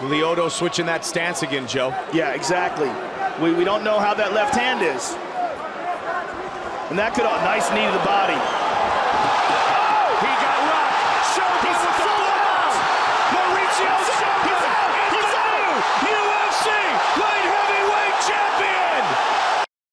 Lyoto switching that stance again, Joe. Yeah, exactly. We, we don't know how that left hand is. And that could, uh, nice knee to the body.